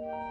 Bye.